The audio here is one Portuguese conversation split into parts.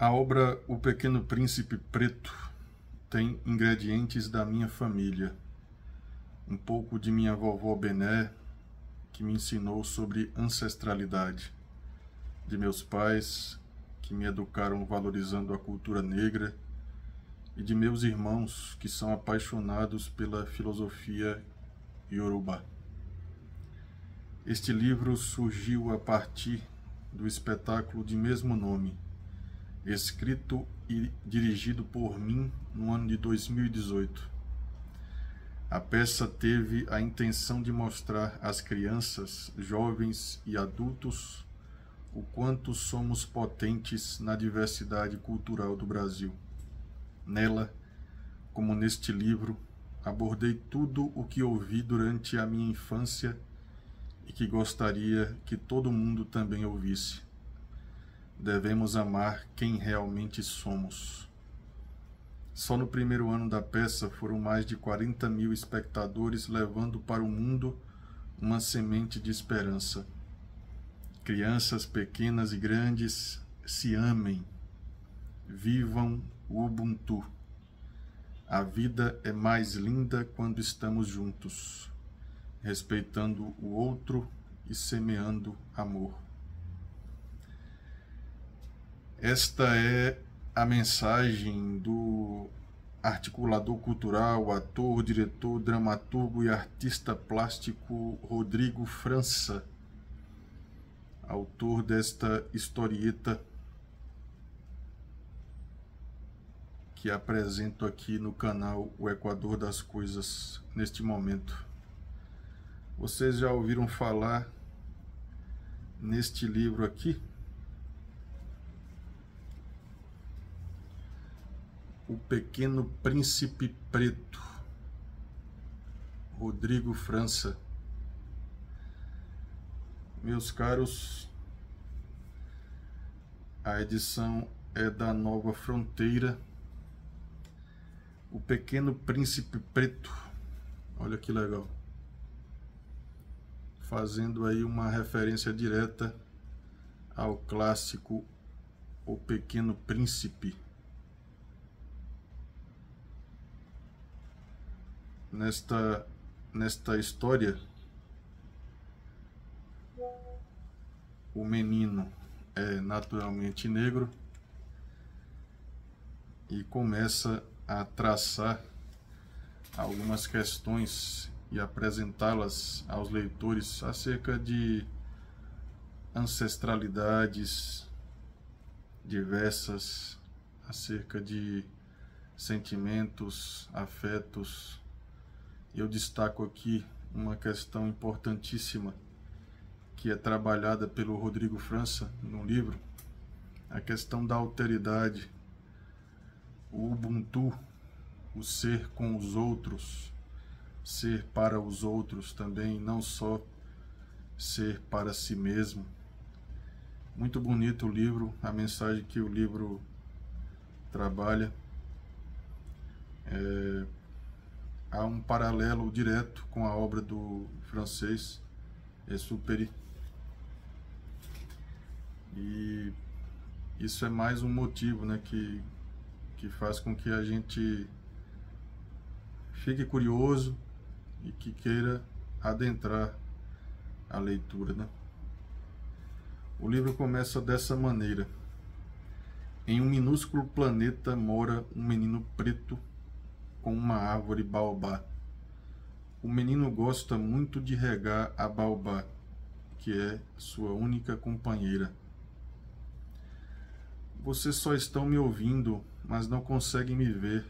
A obra O Pequeno Príncipe Preto tem ingredientes da minha família. Um pouco de minha vovó Bené, que me ensinou sobre ancestralidade, de meus pais, que me educaram valorizando a cultura negra, e de meus irmãos, que são apaixonados pela filosofia iorubá. Este livro surgiu a partir do espetáculo de mesmo nome escrito e dirigido por mim no ano de 2018. A peça teve a intenção de mostrar às crianças, jovens e adultos o quanto somos potentes na diversidade cultural do Brasil. Nela, como neste livro, abordei tudo o que ouvi durante a minha infância e que gostaria que todo mundo também ouvisse devemos amar quem realmente somos. Só no primeiro ano da peça foram mais de 40 mil espectadores levando para o mundo uma semente de esperança. Crianças pequenas e grandes se amem, vivam o Ubuntu. A vida é mais linda quando estamos juntos, respeitando o outro e semeando amor. Esta é a mensagem do articulador cultural, ator, diretor, dramaturgo e artista plástico Rodrigo França, autor desta historieta que apresento aqui no canal O Equador das Coisas neste momento. Vocês já ouviram falar neste livro aqui? O Pequeno Príncipe Preto, Rodrigo França. Meus caros, a edição é da Nova Fronteira. O Pequeno Príncipe Preto, olha que legal. Fazendo aí uma referência direta ao clássico O Pequeno Príncipe nesta, nesta história, o menino é naturalmente negro e começa a traçar algumas questões e apresentá-las aos leitores acerca de ancestralidades diversas, acerca de sentimentos, afetos, eu destaco aqui uma questão importantíssima que é trabalhada pelo Rodrigo França no livro, a questão da alteridade, o Ubuntu, o ser com os outros, ser para os outros também, não só ser para si mesmo. Muito bonito o livro, a mensagem que o livro trabalha. É, há um paralelo direto com a obra do francês Exupéry. E isso é mais um motivo né, que, que faz com que a gente fique curioso e que queira adentrar a leitura. Né? O livro começa dessa maneira. Em um minúsculo planeta mora um menino preto com uma árvore baobá. O menino gosta muito de regar a baobá, que é sua única companheira. Vocês só estão me ouvindo, mas não conseguem me ver.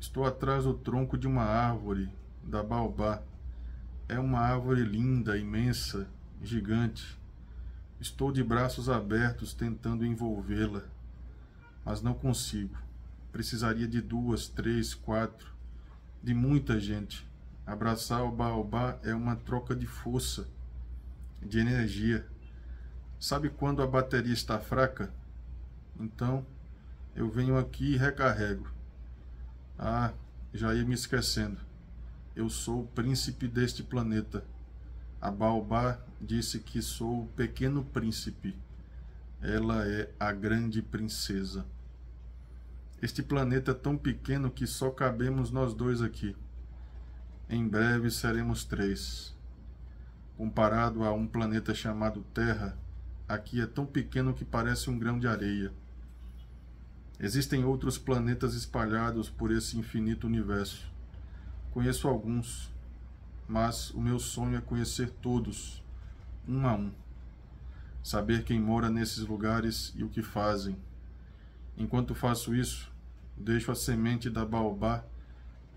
Estou atrás do tronco de uma árvore, da baobá. É uma árvore linda, imensa, gigante. Estou de braços abertos tentando envolvê-la, mas não consigo precisaria de duas, três, quatro, de muita gente. Abraçar o baobá é uma troca de força, de energia. Sabe quando a bateria está fraca? Então eu venho aqui e recarrego. Ah, já ia me esquecendo. Eu sou o príncipe deste planeta. A Baobá disse que sou o pequeno príncipe. Ela é a grande princesa. Este planeta é tão pequeno que só cabemos nós dois aqui. Em breve seremos três. Comparado a um planeta chamado Terra, aqui é tão pequeno que parece um grão de areia. Existem outros planetas espalhados por esse infinito universo. Conheço alguns, mas o meu sonho é conhecer todos, um a um. Saber quem mora nesses lugares e o que fazem. Enquanto faço isso, deixo a semente da baobá,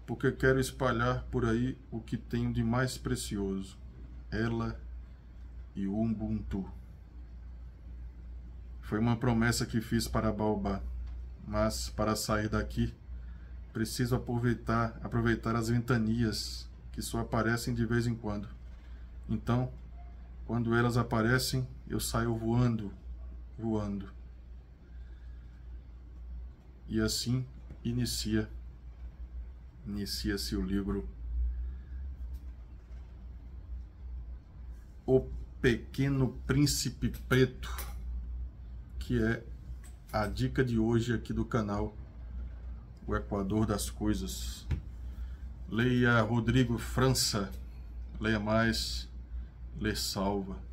porque quero espalhar por aí o que tenho de mais precioso, ela e o Ubuntu. Foi uma promessa que fiz para a baobá, mas para sair daqui, preciso aproveitar, aproveitar as ventanias que só aparecem de vez em quando. Então, quando elas aparecem, eu saio voando, voando. E assim inicia inicia-se o livro O Pequeno Príncipe Preto, que é a dica de hoje aqui do canal O Equador das Coisas. Leia Rodrigo França, leia mais, lê salva.